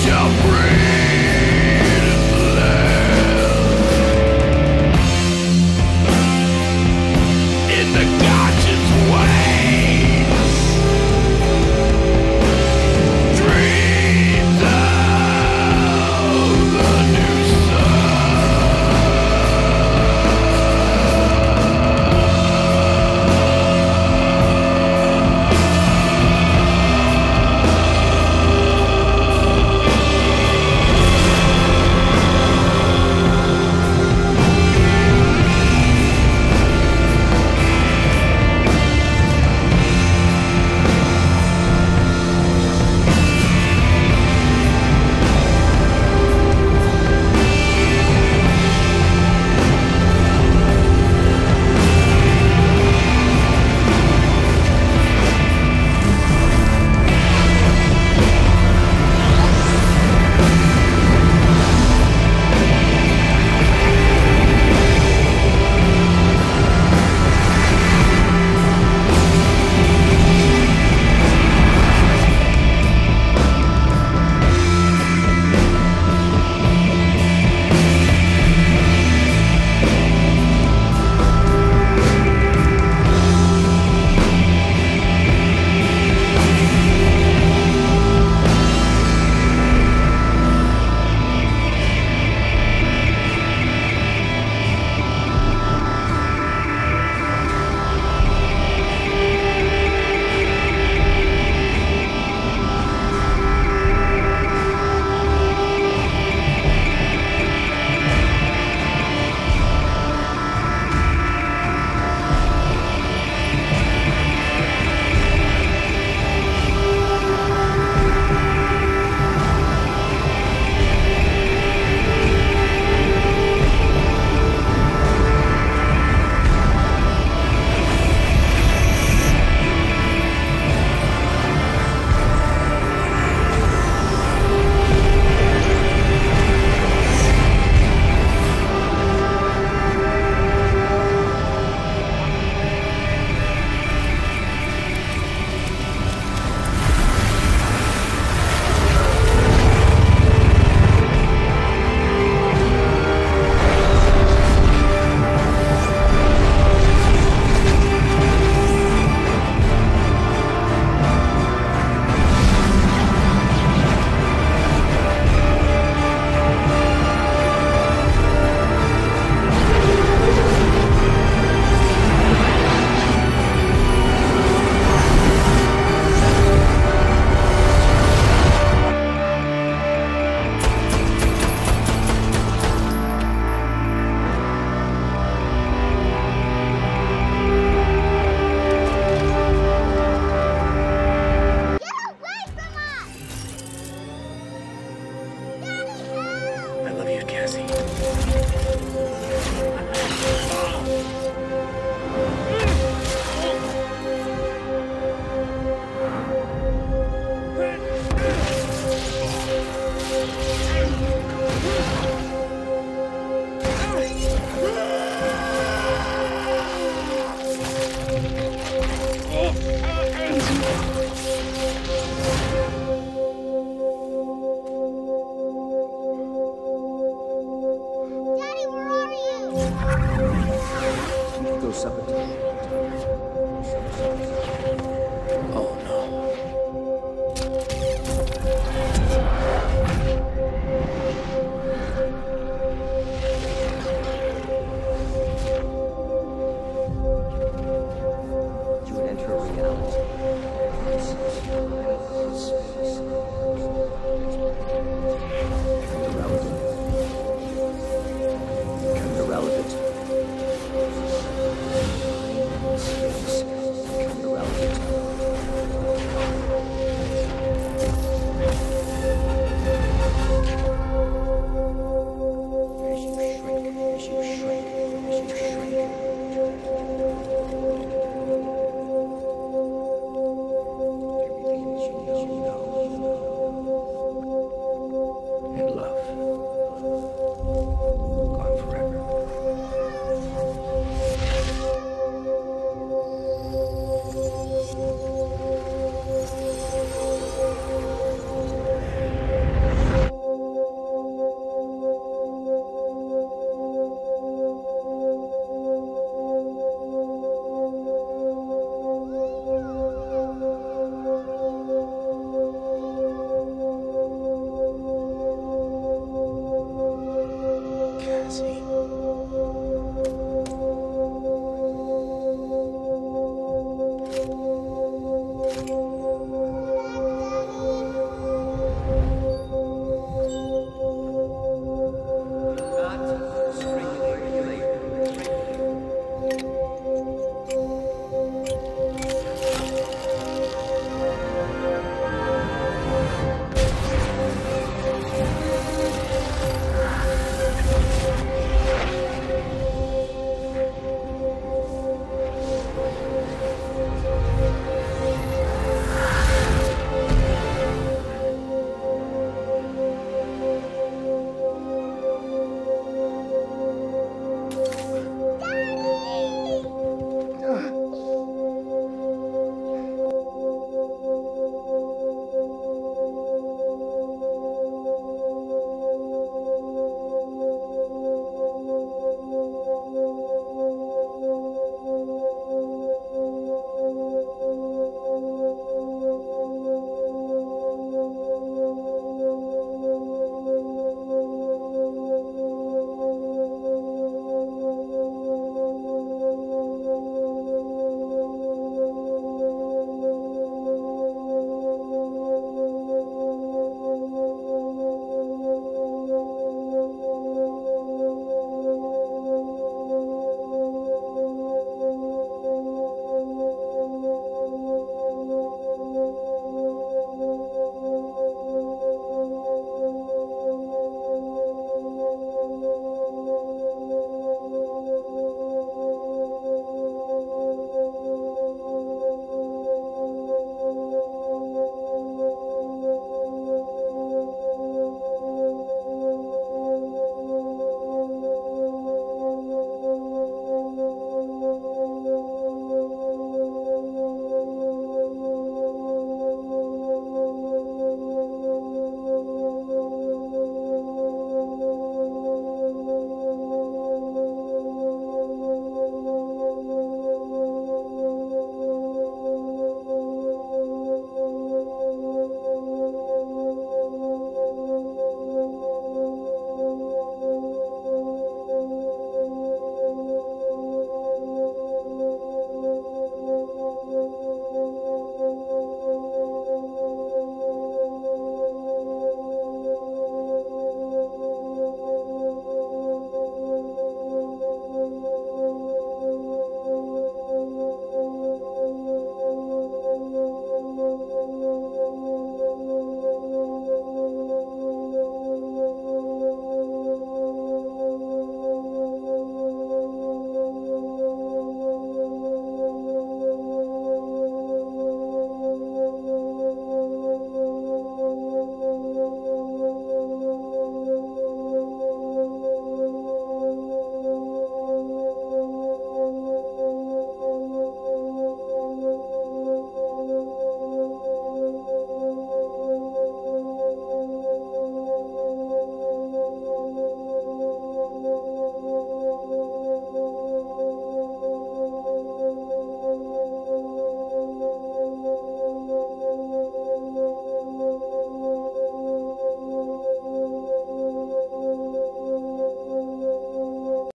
shall breathe.